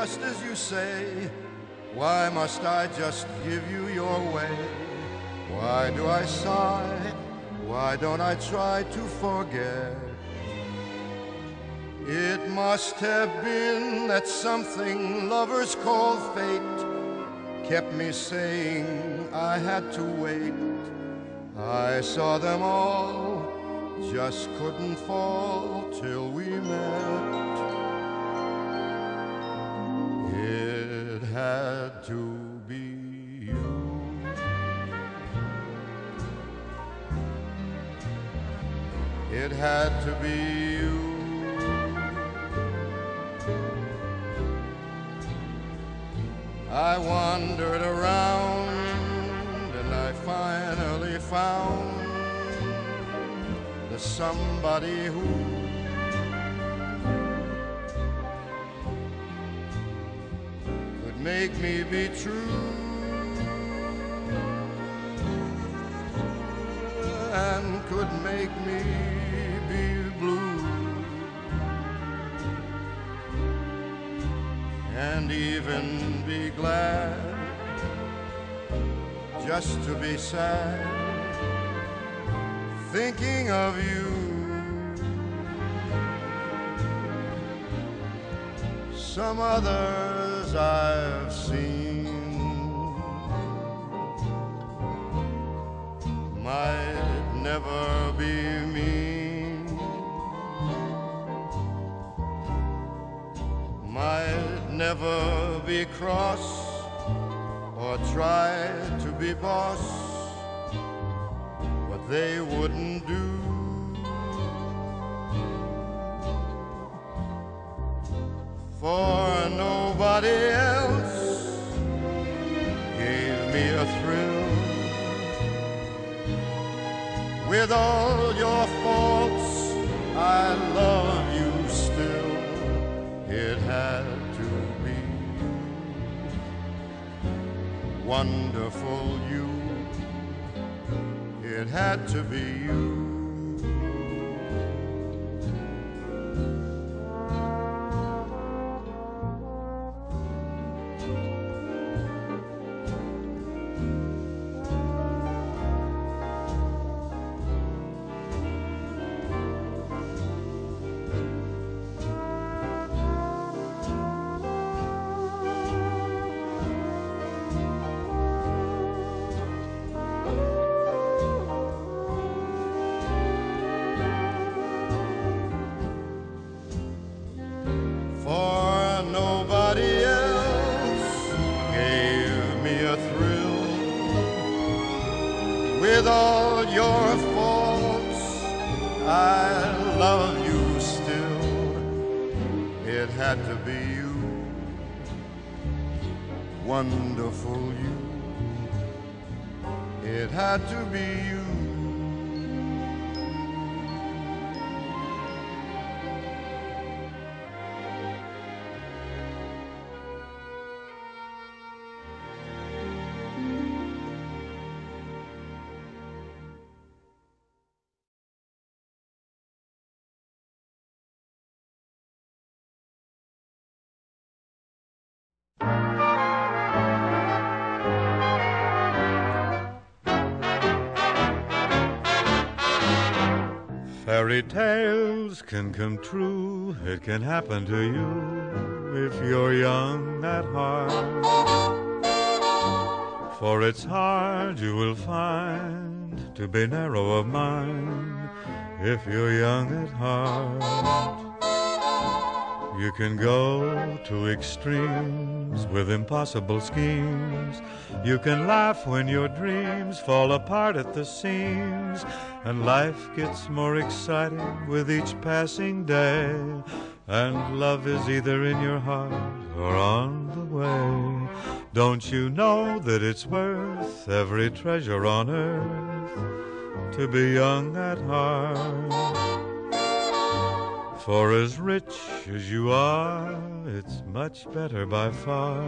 just as you say? Why must I just give you your way? Why do I sigh? Why don't I try to forget? It must have been that something lovers call fate kept me saying I had to wait. I saw them all, just couldn't fall till we met. Had to be you. It had to be you. I wandered around and I finally found the somebody who make me be true. And could make me be blue. And even be glad just to be sad thinking of you some others I've seen. Might never be mean might never be cross or try to be boss what they wouldn't do for nobody else. Gave me a thrill with all your faults. I love you still. It had to be wonderful you. It had to be you had to be you. Wonderful you. It had to be you Fairy tales can come true. It can happen to you if you're young at heart. For it's hard, you will find, to be narrow of mind if you're young at heart. You can go to extremes with impossible schemes. You can laugh when your dreams fall apart at the seams, and life gets more exciting with each passing day. And love is either in your heart or on the way. Don't you know that it's worth every treasure on earth to be young at heart? For as rich as you are, it's much better by far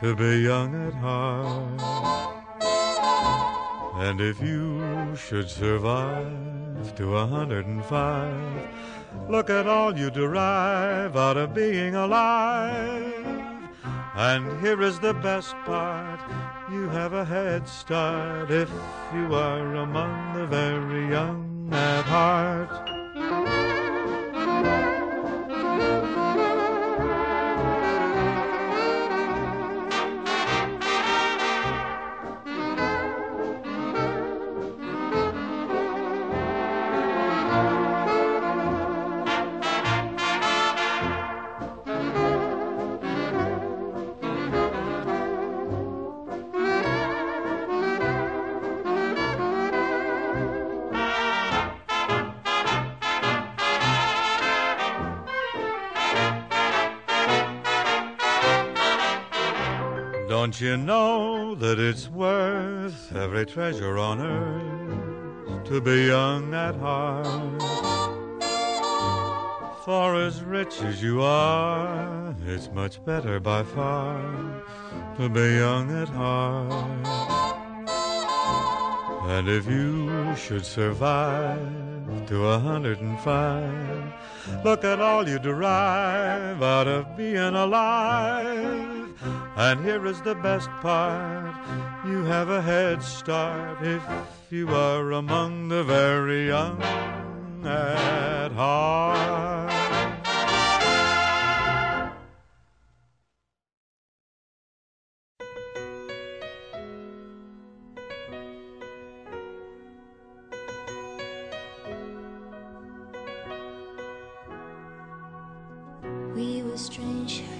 to be young at heart. And if you should survive to a hundred and five, look at all you derive out of being alive. And here is the best part you have a head start if you are among the very young at heart. Don't you know that it's worth every treasure on earth to be young at heart? For as rich as you are, it's much better by far to be young at heart. And if you should survive to a hundred and five, look at all you derive out of being alive. And here is the best part you have a head start if you are among the very young at heart. We were strangers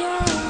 on